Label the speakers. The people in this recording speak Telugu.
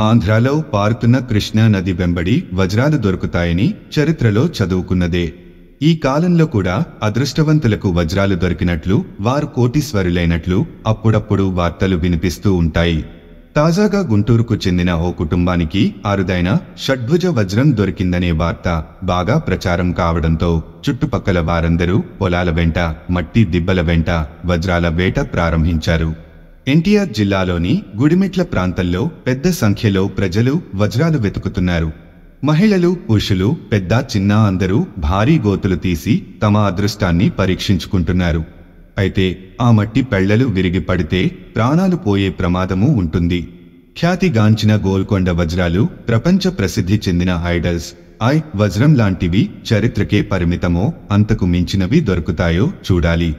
Speaker 1: ఆంధ్రాలో పారుతున్న కృష్ణా నది వెంబడి వజ్రాలు దొరుకుతాయని చరిత్రలో చదువుకున్నదే. ఈ కాలంలో కూడా అదృష్టవంతులకు వజ్రాలు దొరికినట్లు వారు కోటీశ్వరులైనట్లు అప్పుడప్పుడు వార్తలు వినిపిస్తూ ఉంటాయి. తాజాగా గుంటూరుకు చెందిన ఓ కుటుంబానికి అరుదైన షడ్భుజ వజ్రం దొరికిందనే వార్త బాగా ప్రచారం కావడంతో చుట్టుపక్కల వారందరూ పొలాల వెంట మట్టి దిబ్బల వెంట వజ్రాల వేట ప్రారంభించారు. ఎన్టీఆర్ జిల్లాలోని గుడిమెట్ల ప్రాంతంలో పెద్ద సంఖ్యలో ప్రజలు వజ్రాలు వెతుకుతున్నారు. మహిళలు పురుషులు పెద్ద చిన్న అందరూ భారీ గోతులు తీసి తమ అదృష్టాన్ని పరీక్షించుకుంటున్నారు. అయితే ఆ మట్టి పెళ్ళలు విరిగి పడితే ప్రాణాలు పోయే ప్రమాదము ఉంటుంది. ఖ్యాతిగాంచిన గోల్కొండ వజ్రాలు ప్రపంచ ప్రసిద్ధి చెందిన ఐడల్స్. ఐ వజ్రం లాంటివి చరిత్రకే పరిమితమో అంతకు మించినవి దొరుకుతాయో చూడాలి.